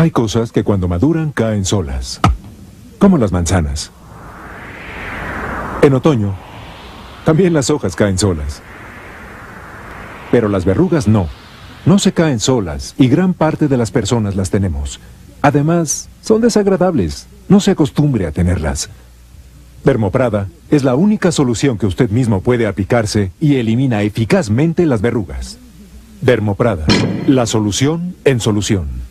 Hay cosas que cuando maduran caen solas, como las manzanas. En otoño, también las hojas caen solas. Pero las verrugas no. No se caen solas y gran parte de las personas las tenemos. Además, son desagradables. No se acostumbre a tenerlas. Dermoprada es la única solución que usted mismo puede aplicarse y elimina eficazmente las verrugas. Dermoprada, la solución en solución.